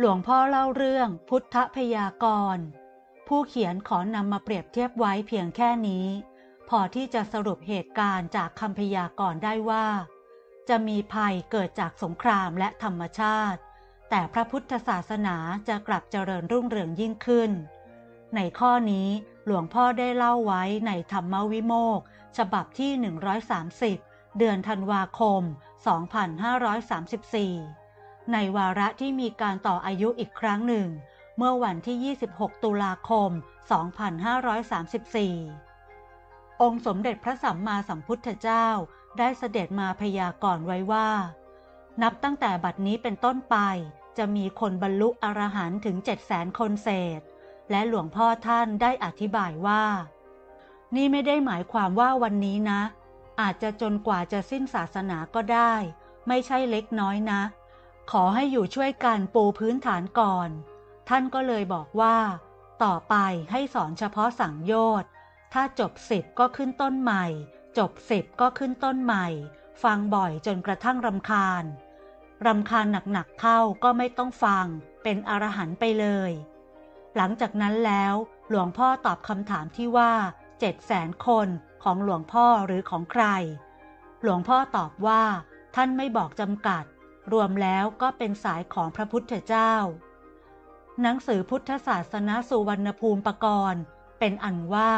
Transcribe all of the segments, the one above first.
หลวงพ่อเล่าเรื่องพุทธพยากรณ์ผู้เขียนขอนำมาเปรียบเทียบไว้เพียงแค่นี้ พอที่จะสรุปเหตุการณ์จากคำพยากรณ์ได้ว่า จะมีภัยเกิดจากสงครามและธรรมชาติ แต่พระพุทธศาสนาจะกลับเจริญรุ่งเรืองยิ่งขึ้น ในข้อนี้หลวงพ่อได้เล่าไว้ในธรรมวิโมกข์ฉบับที่ 130 เดือนธันวาคม 2534 ในวาระที่มีการต่ออายุอีกครั้งหนึ่ง เมื่อวันที่ 26 ตุลาคม 2534 องค์สมเด็จพระสัมมาสัมพุทธเจ้าได้เสด็จมาพยากรณ์ไว้ว่า นับตั้งแต่บัดนี้เป็นต้นไป จะมีคนบรรลุอรหันต์ถึง 700,000 คนเศษ และหลวงพ่อท่านได้อธิบายว่า นี่ไม่ได้หมายความว่าวันนี้นะ อาจจะจนกว่าจะสิ้นศาสนาก็ได้ ไม่ใช่เล็กน้อยนะ ขอให้อยู่ช่วยกันปูพื้นฐานก่อน ท่านก็เลยบอกว่า ต่อไปให้สอนเฉพาะสังโยชน์ถ้าจบสิบก็ขึ้นต้นใหม่ จบสิบก็ขึ้นต้นใหม่ ฟังบ่อยจนกระทั่งรำคาญรำคาญหนักๆเข้าก็ไม่ต้องฟัง เป็นอรหันต์ไปเลย หลังจากนั้นแล้วหลวงพ่อตอบคำถามที่ว่าเจ็ดแสนคนของหลวงพ่อหรือของใคร หลวงพ่อตอบว่า ท่านไม่บอกจำกัด รวมแล้วก็เป็นสายของพระพุทธเจ้า หนังสือพุทธศาสนาสุวรรณภูมิปกรณ์ เป็นอันว่า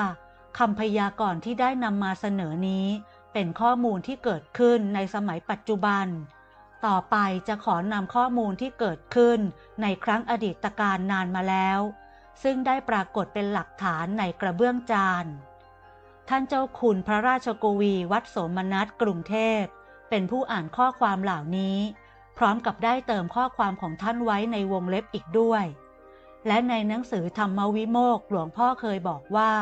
คำพยากรณ์ที่ได้นำมาเสนอนี้ เป็นข้อมูลที่เกิดขึ้นในสมัยปัจจุบัน ต่อไปจะขอนำข้อมูลที่เกิดขึ้นในครั้งอดีตการนานมาแล้ว ซึ่งได้ปรากฏเป็นหลักฐานในกระเบื้องจานท่านเจ้าคุณพระราชกวีวัดโสมนัสกรุงเทพเป็นผู้อ่านข้อความเหล่านี้ พร้อมกับได้เติมข้อความของท่านไว้ในวงเล็บอีกด้วย และในหนังสือธรรมวิโมกหลวงพ่อเคยบอกว่า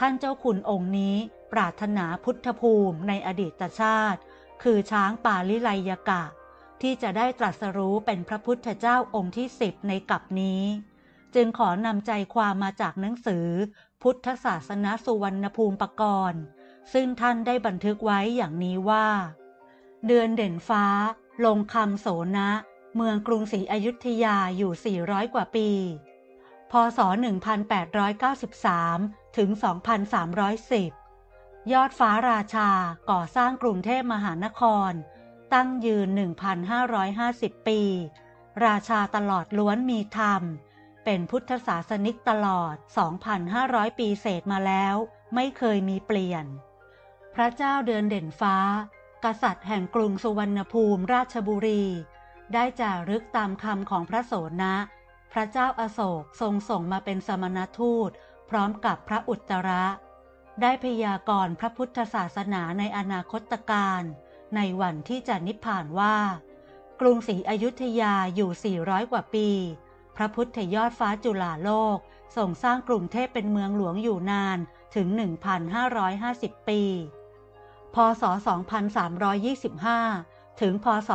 ท่านเจ้าคุณองค์นี้ปรารถนาพุทธภูมิในอดีตชาติ คือช้างปาลิไลยกะ ที่จะได้ตรัสรู้เป็นพระพุทธเจ้าองค์ที่สิบในกับนี้ จึงขอนำใจความมาจากหนังสือ พุทธศาสนาสุวรรณภูมิปกรณ์ซึ่งท่านได้บันทึกไว้อย่างนี้ว่า เดือนเด่นฟ้า ลงคำโสนะ เมืองกรุงศรีอยุธยาอยู่ 400 กว่าปี พศ 1893 ถึง 2310 ยอดฟ้าราชาก่อสร้างกรุงเทพมหานคร ตั้งยืน 1,550 ปี ราชาตลอดล้วนมีธรรม เป็นพุทธศาสนิกตลอด 2,500 ปีเศษมาแล้ว ไม่เคยมีเปลี่ยน พระเจ้าเดือนเด่นฟ้า กษัตริย์แห่งกรุงสุวรรณภูมิราชบุรี ได้จารึกตามคำของพระโสนะ พระเจ้าอาโศกทรงส่งมาเป็นสมณทูต พร้อมกับพระอุตระ ได้พยากรณ์พระพุทธศาสนาในอนาคตการ ในวันที่จะนิพพานว่า กรุงศรีอยุธยาอยู่ 400 กว่าปี พระพุทธยอดฟ้าจุฬาโลกส่งสร้างกรุงเทพเป็นเมืองหลวงอยู่นานถึง 1,550 ปี พศ 2325 ถึง พศ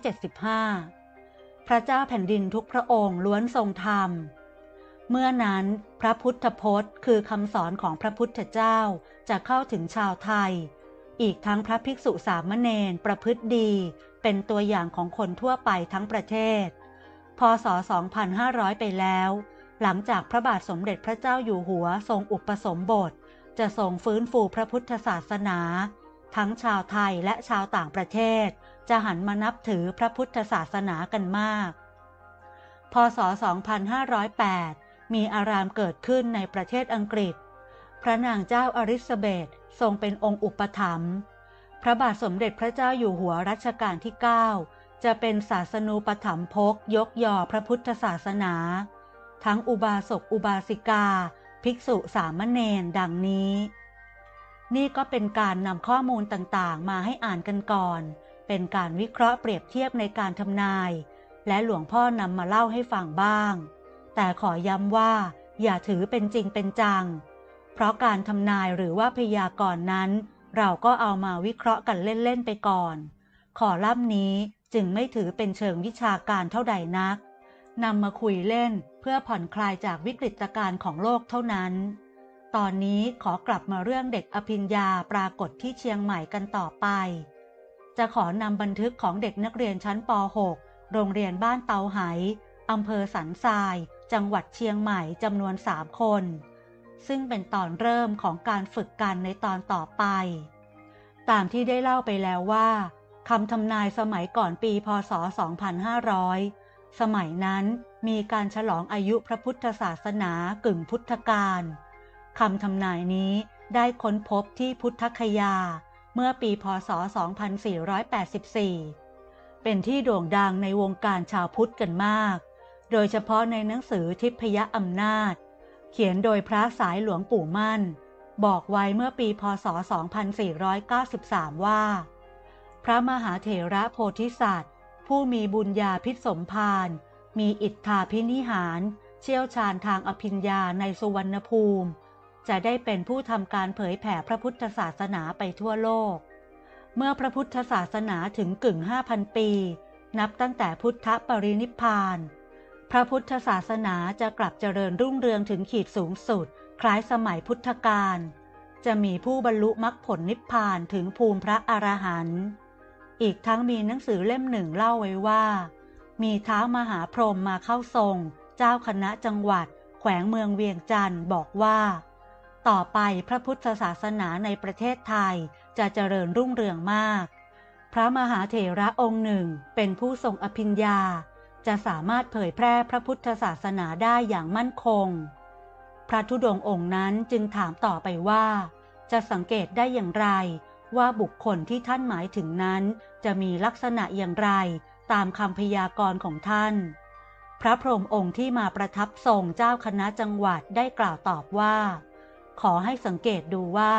3875 พระเจ้าแผ่นดินทุกพระองค์ล้วนทรงธรรม เมื่อนั้นพระพุทธพจน์คือคำสอนของพระพุทธเจ้าจะเข้าถึงชาวไทย อีกทั้งพระภิกษุสามเณรประพฤติดี เป็นตัวอย่างของคนทั่วไปทั้งประเทศ พศ 2500 ไปแล้ว หลังจากพระบาทสมเด็จพระเจ้าอยู่หัวทรงอุปสมบท จะทรงฟื้นฟูพระพุทธศาสนา ทั้งชาวไทยและชาวต่างประเทศ จะหันมานับถือพระพุทธศาสนากันมาก พศ 2508 มีอารามเกิดขึ้นในประเทศอังกฤษ พระนางเจ้าอริซาเบธทรงเป็นองค์อุปถัมภ์พระบาทสมเด็จพระเจ้าอยู่หัวรัชกาลที่ 9 จะเป็นศาสนูปถัมภกยกยอพระพุทธศาสนา ทั้งอุบาสกอุบาสิกา ภิกษุสามเณรดังนี้ นี่ก็เป็นการนำข้อมูลต่างๆ มาให้อ่านกันก่อน เป็นการวิเคราะห์เปรียบเทียบในการทำนาย และหลวงพ่อนำมาเล่าให้ฟังบ้าง แต่ขอย้ำว่า อย่าถือเป็นจริงเป็นจัง เพราะการทำนายหรือว่าพยากรณ์นั้น เราก็เอามาวิเคราะห์กันเล่นๆไปก่อน ขอล่ำนี้จึงไม่ถือเป็นเชิงวิชาการเท่าใดนักนำมาคุยเล่น เพื่อผ่อนคลายจากวิกฤตการณ์ของโลกเท่านั้น ตอนนี้ขอกลับมาเรื่องเด็กอภิญญาปรากฏที่เชียงใหม่กันต่อไป จะขอนำบันทึกของเด็กนักเรียนชั้นป .6 โรงเรียนบ้านเตาไหอำเภอสันทราย จังหวัดเชียงใหม่จำนวนสามคน ซึ่งเป็นตอนเริ่มของการฝึกกันในตอนต่อไป ตามที่ได้เล่าไปแล้วว่าคำทำนายสมัยก่อนปีพศ 2500 สมัยนั้น มีการฉลองอายุพระพุทธศาสนากึ่งพุทธกาลคำทำนายนี้ได้ค้นพบที่พุทธคยา เมื่อปีพศ 2484 เป็นที่โด่งดังในวงการชาวพุทธกันมาก โดยเฉพาะในหนังสือทิพยอำนาจ เขียนโดยพระสายหลวงปู่มั่น บอกไว้เมื่อปีพศ 2493 ว่า พระมหาเถระโพธิสัตว์ ผู้มีบุญญาพิสมพาน มีอิทธาพินิหารเชี่ยวชาญทางอภิญญาในสุวรรณภูมิ จะได้เป็นผู้ทำการเผยแผ่พระพุทธศาสนาไปทั่วโลก เมื่อพระพุทธศาสนาถึงกึ่งห้าพันปี นับตั้งแต่พุทธปรินิพพานพระพุทธศาสนาจะกลับเจริญรุ่งเรืองถึงขีดสูงสุด คล้ายสมัยพุทธกาลจะมีผู้บรรลุมรรคผลนิพพานถึงภูมิพระอรหันต์อีกทั้งมีหนังสือเล่มหนึ่งเล่าไว้ว่า มีท้าวมหาพรหมมาเข้าทรง เจ้าคณะจังหวัด แขวงเมืองเวียงจันทร์บอกว่า ต่อไปพระพุทธศาสนาในประเทศไทยจะเจริญรุ่งเรืองมาก พระมหาเถระองค์หนึ่งเป็นผู้ทรงอภิญญา จะสามารถเผยแพร่พระพุทธศาสนาได้อย่างมั่นคง พระธุดงองค์นั้นจึงถามต่อไปว่า จะสังเกตได้อย่างไรว่าบุคคลที่ท่านหมายถึงนั้นจะมีลักษณะอย่างไร ตามคำพยากรณ์ของท่าน พระพรหมองค์ที่มาประทับทรงเจ้าคณะจังหวัดได้กล่าวตอบว่า ขอให้สังเกตดูว่า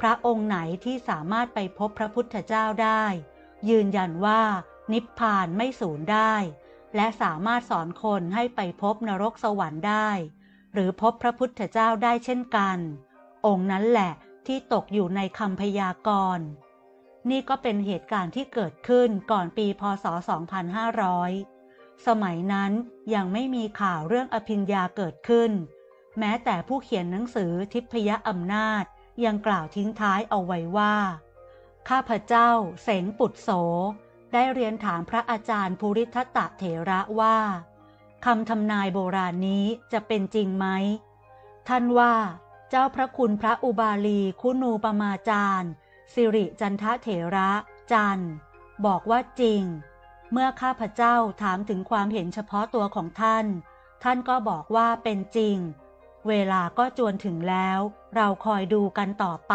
พระองค์ไหนที่สามารถไปพบพระพุทธเจ้าได้ ยืนยันว่านิพพานไม่สูญได้ และสามารถสอนคนให้ไปพบนรกสวรรค์ได้ หรือพบพระพุทธเจ้าได้เช่นกัน องค์นั้นแหละที่ตกอยู่ในคำพยากรณ์ นี่ก็เป็นเหตุการณ์ที่เกิดขึ้นก่อนปีพศ 2500 สมัยนั้นยังไม่มีข่าวเรื่องอภิญญาเกิดขึ้น แม้แต่ผู้เขียนหนังสือทิพยอำนาจยังกล่าวทิ้งท้ายเอาไว้ว่า ข้าพเจ้าเสงปุตโส ได้เรียนถามพระอาจารย์ภูริทัตเถระว่าคำทำนายโบราณนี้จะเป็นจริงไหม ท่านว่า เจ้าพระคุณพระอุบาลี คุณูปมาจารย์ สิริจันทเถระ จันบอกว่าจริง เมื่อข้าพเจ้าถามถึงความเห็นเฉพาะตัวของท่าน ท่านก็บอกว่าเป็นจริง เวลาก็จวนถึงแล้ว เราคอยดูกันต่อไป